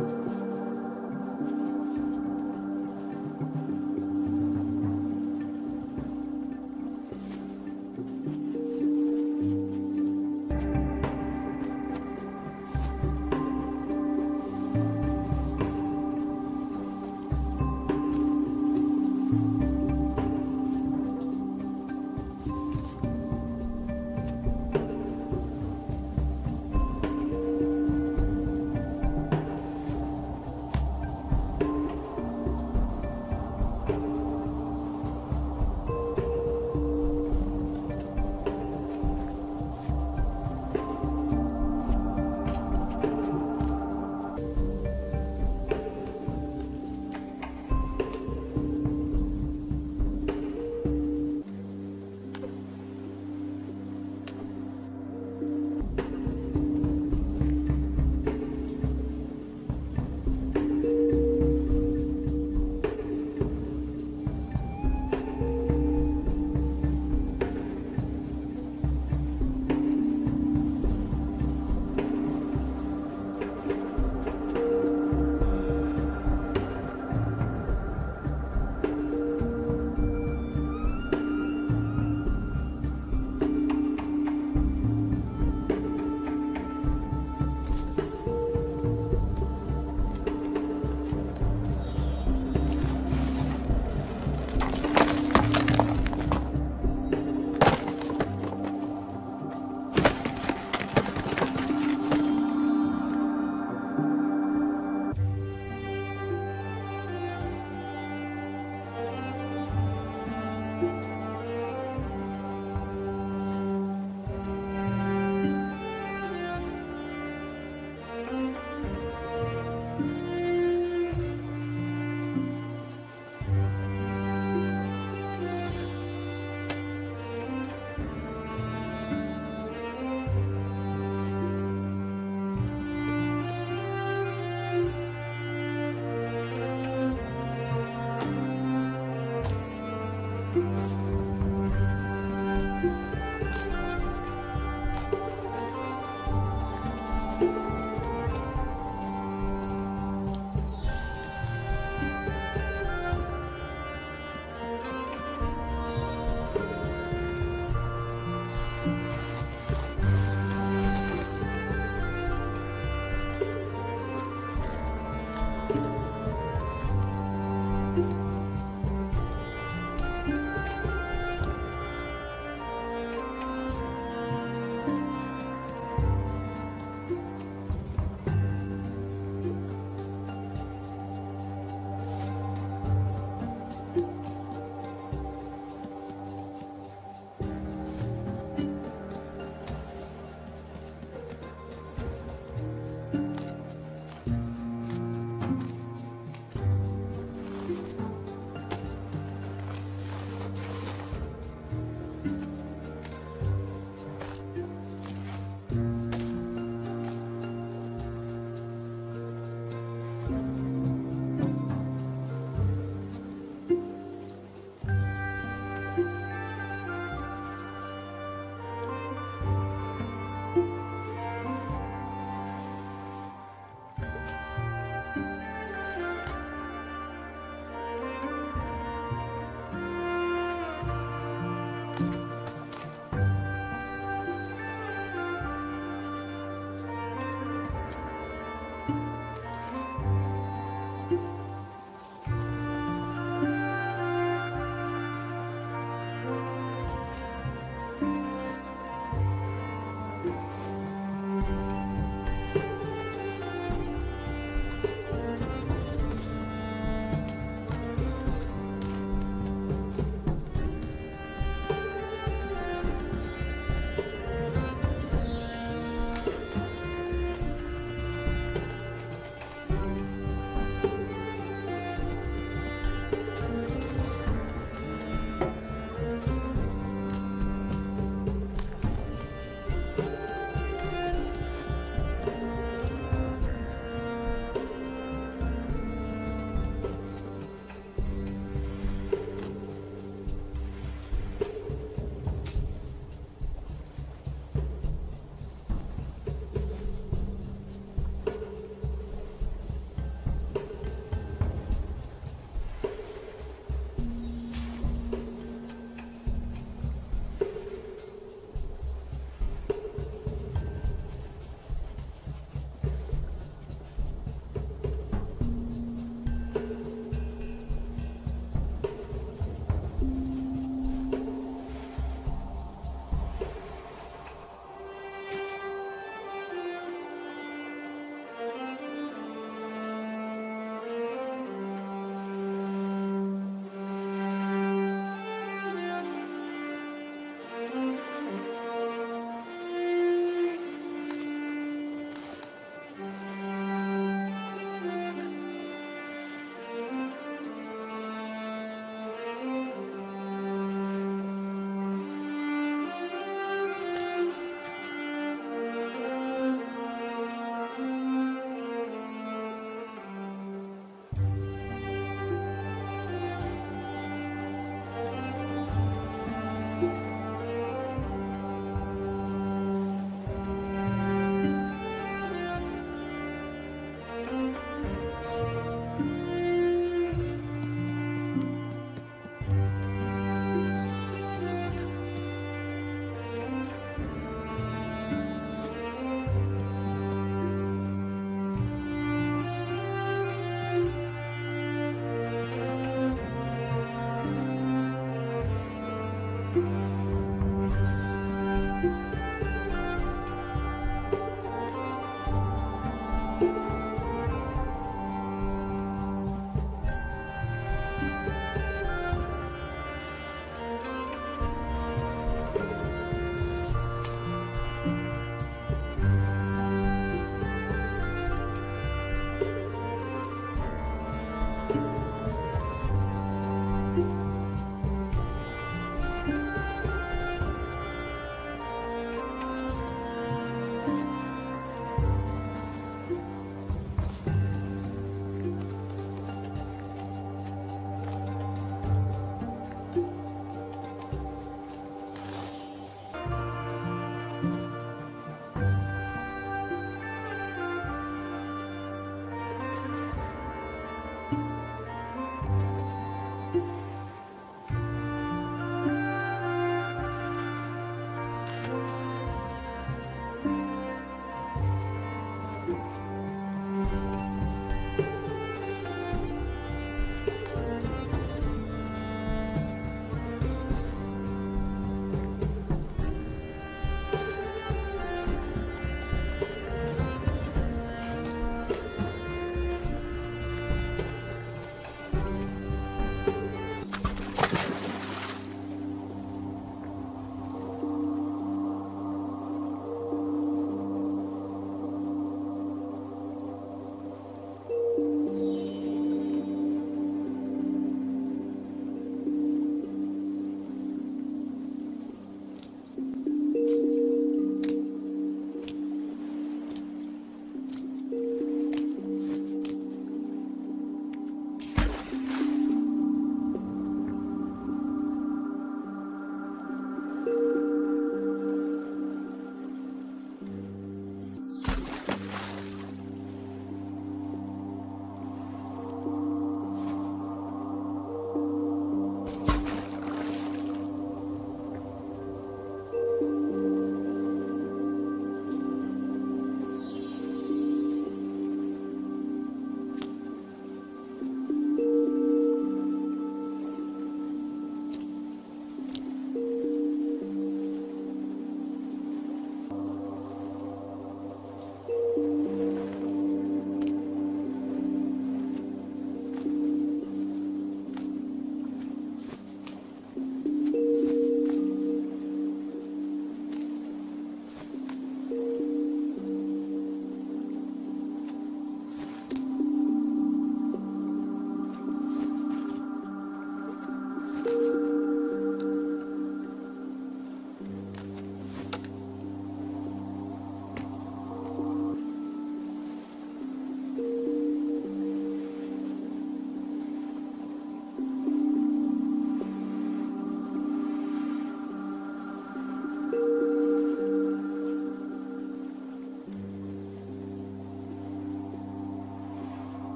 Música